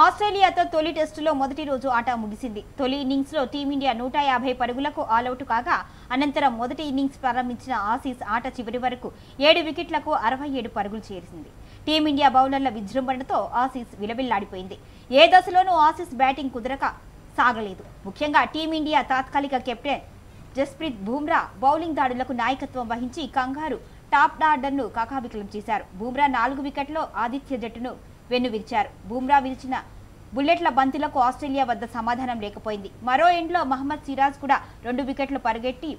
ఆస్ట్రేలియాతో తొలి టెస్టులో మొదటి రోజు ఆట ముగిసింది. తొలి ఇన్నింగ్స్లో టీమిండియా నూట యాభై పరుగులకు ఆలౌట్ కాగా అనంతరం మొదటి ఇన్నింగ్స్ ప్రారంభించిన ఆసీస్ ఆట చివరి వరకు ఏడు వికెట్లకు అరవై ఏడు పరుగులు చేసింది టీమిండియా బౌలర్ల విజృంభణతో ఆసీస్ విలవిల్లాడిపోయింది. ఏ దశలోనూ ఆసీస్ బ్యాటింగ్ కుదరక సాగలేదు. ముఖ్యంగా టీమిండియా తాత్కాలిక కెప్టెన్ జస్ప్రీత్ బూమ్రా బౌలింగ్ దాడులకు నాయకత్వం వహించి కంగారు టాప్ ఆర్డర్ను కాకాబికలం చేశారు. బూమ్రా నాలుగు వికెట్లో ఆదిత్య జట్టును వెన్నువిరిచారు. బూమ్రా విరిచిన బుల్లెట్ల బంతులకు ఆస్ట్రేలియా వద్ద సమాధానం లేకపోయింది. మరో ఎండ్లో మహమ్మద్ సిరాజ్ కూడా రెండు వికెట్లు పరుగెట్టి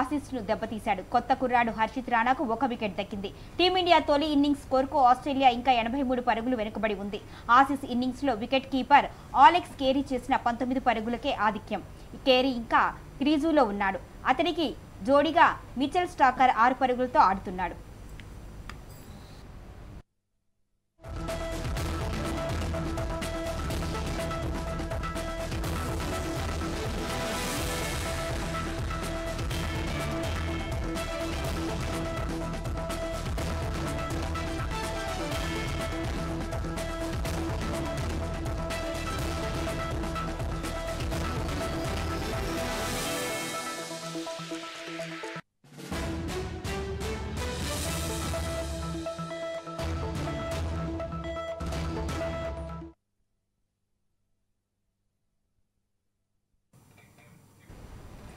ఆసీస్ను దెబ్బతీశాడు. కొత్త కుర్రాడు హర్షిత్ రాణాకు ఒక వికెట్ దక్కింది. టీమిండియా తొలి ఇన్నింగ్స్ స్కోర్కు ఆస్ట్రేలియా ఇంకా ఎనభై మూడు పరుగులు వెనుకబడి ఉంది. ఆసీస్ ఇన్నింగ్స్లో వికెట్ కీపర్ ఆలెక్స్ కేరీ చేసిన పంతొమ్మిది పరుగులకే ఆధిక్యం. కేరీ ఇంకా క్రీజులో ఉన్నాడు. అతనికి జోడిగా మిచెల్ స్టాకర్ ఆరు పరుగులతో ఆడుతున్నాడు.